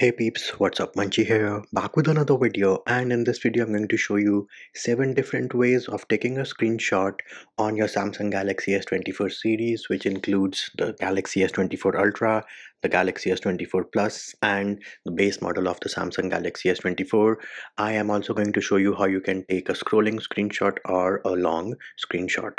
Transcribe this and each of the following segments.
Hey peeps, what's up? Munchy here, back with another video and in this video I'm going to show you 7 different ways of taking a screenshot on your Samsung Galaxy S24 series which includes the Galaxy S24 Ultra, the Galaxy S24 Plus and the base model of the Samsung Galaxy S24. I am also going to show you how you can take a scrolling screenshot or a long screenshot.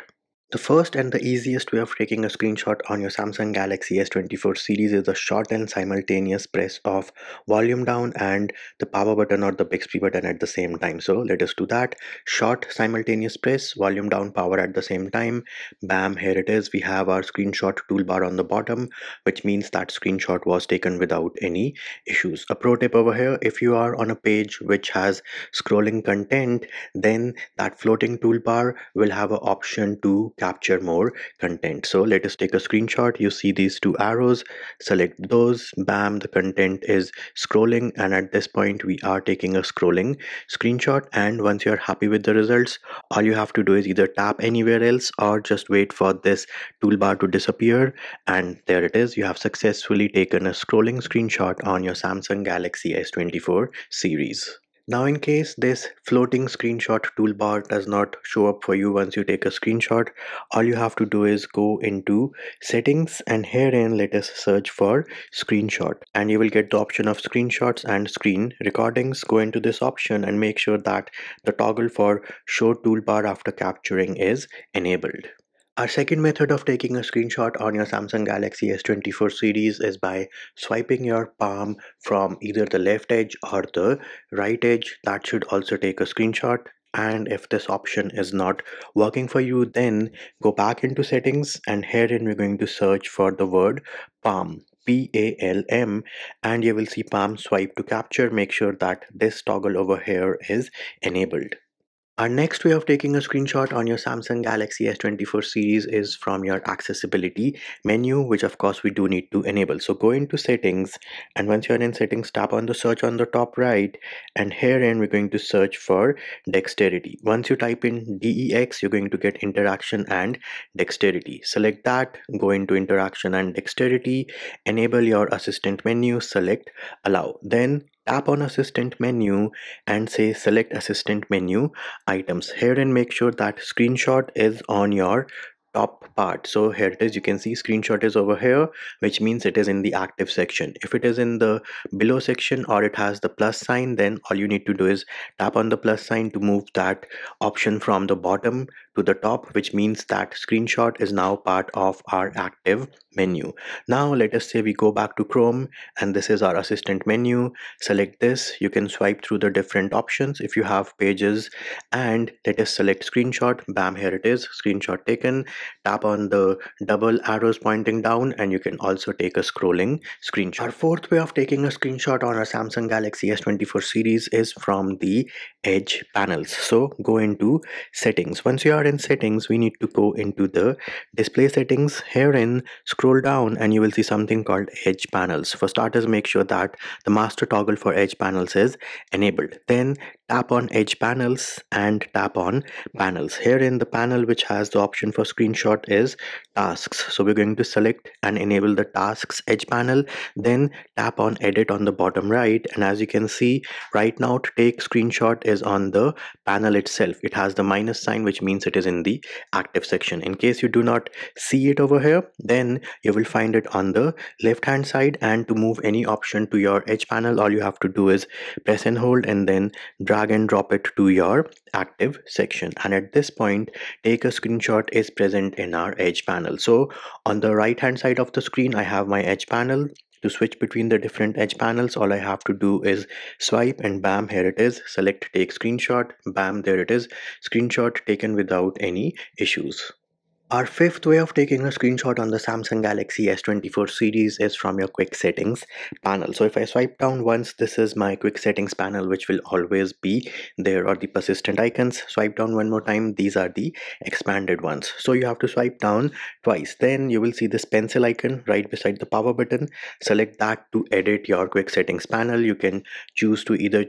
The first and the easiest way of taking a screenshot on your Samsung Galaxy S24 series is a short and simultaneous press of volume down and the power button or the Bixby button at the same time. So let us do that. Short simultaneous press, volume down, power at the same time. Bam, here it is. We have our screenshot toolbar on the bottom, which means that screenshot was taken without any issues. A pro tip over here, if you are on a page which has scrolling content, then that floating toolbar will have an option to capture more content. So let us take a screenshot. You see these two arrows. Select those. Bam the content is scrolling. And at this point we are taking a scrolling screenshot. And once you're happy with the results all you have to do is either tap anywhere else or just wait for this toolbar to disappear. And there it is. You have successfully taken a scrolling screenshot on your Samsung Galaxy S24 series now in case this floating screenshot toolbar does not show up for you once you take a screenshot, all you have to do is go into settings and herein let us search for screenshot and you will get the option of screenshots and screen recordings. Go into this option and make sure that the toggle for show toolbar after capturing is enabled. Our second method of taking a screenshot on your Samsung Galaxy S24 series is by swiping your palm from either the left edge or the right edge. That should also take a screenshot. And if this option is not working for you, then go back into settings and herein we're going to search for the word palm. P-A-L-M and you will see palm swipe to capture make sure that this toggle over here is enabled our next way of taking a screenshot on your Samsung Galaxy S24 series is from your accessibility menu, which of course we do need to enable. So go into settings and once you're in settings, tap on the search on the top right and herein we're going to search for dexterity. Once you type in DEX, you're going to get interaction and dexterity. Select that, go into interaction and dexterity, enable your assistant menu, select allow. Then tap on assistant menu and say select assistant menu items. Here and make sure that screenshot is on your top part. So here it is. You can see screenshot is over here which means it is in the active section. If it is in the below section or it has the plus sign then all you need to do is tap on the plus sign to move that option from the bottom to the top which means that screenshot is now part of our active menu. Now let us say we go back to chrome and this is our assistant menu. Select this. You can swipe through the different options if you have pages. And let us select screenshot. Bam here it is. Screenshot taken. Tap on the double arrows pointing down and you can also take a scrolling screenshot. Our fourth way of taking a screenshot on our samsung galaxy s24 series is from the edge panels. So go into settings. Once you are in settings we need to go into the display settings herein scroll down and you will see something called edge panels. For starters make sure that the master toggle for edge panels is enabled. Then tap on edge panels and tap on panels. Here in the panel which has the option for screenshot is tasks. So we're going to select and enable the tasks edge panel then tap on edit on the bottom right. And as you can see right now to take screenshot is on the panel itself. It has the minus sign which means it is in the active section. In case you do not see it over here then you will find it on the left hand side. And to move any option to your edge panel all you have to do is press and hold and then drag drag and drop it to your active section. And at this point take a screenshot is present in our edge panel. So on the right hand side of the screen i have my edge panel. To switch between the different edge panels all i have to do is swipe and bam here it is. Select take screenshot. Bam there it is. Screenshot taken without any issues our fifth way of taking a screenshot on the Samsung Galaxy S24 series is from your quick settings panel. So if I swipe down once, this is my quick settings panel, which will always be there or the persistent icons. Swipe down one more time. These are the expanded ones. So you have to swipe down twice. Then you will see this pencil icon right beside the power button. Select that to edit your quick settings panel. You can choose to either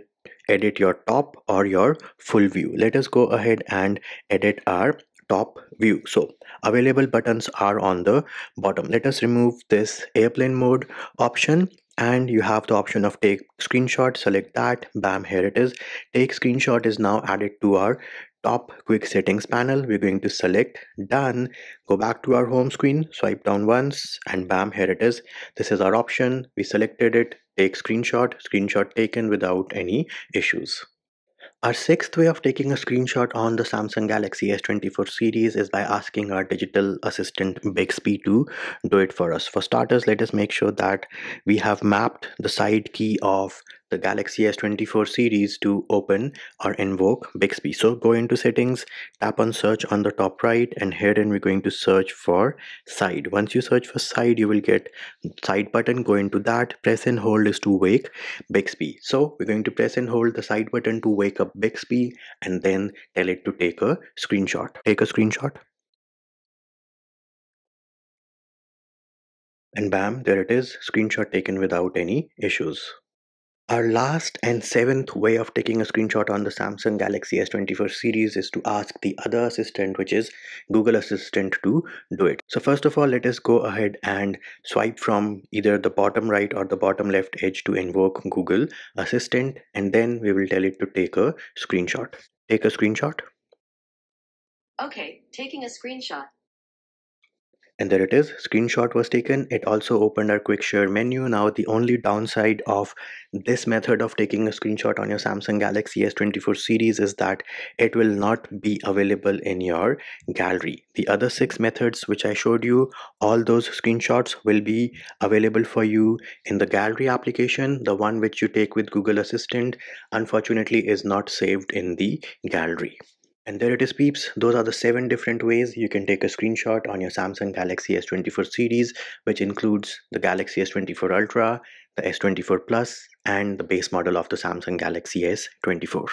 edit your top or your full view. Let us go ahead and edit our top view. So available buttons are on the bottom. Let us remove this airplane mode option and you have the option of take screenshot select that bam here it is. Take screenshot is now added to our top quick settings panel. We're going to select done. Go back to our home screen swipe down once and bam here it is. This is our option. We selected it. Take screenshot. Screenshot taken without any issues our sixth way of taking a screenshot on the Samsung Galaxy S24 series is by asking our digital assistant Bixby to do it for us. For starters, let us make sure that we have mapped the side key of the Galaxy S24 series to open or invoke Bixby. So go into settings, tap on search on the top right and herein we're going to search for side. Once you search for side, you will get side button. Go into that, press and hold is to wake Bixby. So we're going to press and hold the side button to wake up Bixby and then tell it to take a screenshot. Take a screenshot. And bam, there it is, screenshot taken without any issues. Our last and seventh way of taking a screenshot on the Samsung Galaxy S24 series is to ask the other assistant, which is Google Assistant, to do it. So first of all, let us go ahead and swipe from either the bottom right or the bottom left edge to invoke Google Assistant, and then we will tell it to take a screenshot. Take a screenshot. Okay, taking a screenshot and there it is. Screenshot was taken. It also opened our quick share menu. Now the only downside of this method of taking a screenshot on your samsung galaxy s24 series is that it will not be available in your gallery. The other six methods which i showed you all those screenshots will be available for you in the gallery application. The one which you take with google assistant unfortunately is not saved in the gallery and there it is peeps, those are the 7 different ways you can take a screenshot on your Samsung Galaxy S24 series which includes the Galaxy S24 Ultra, the S24 Plus and the base model of the Samsung Galaxy S24.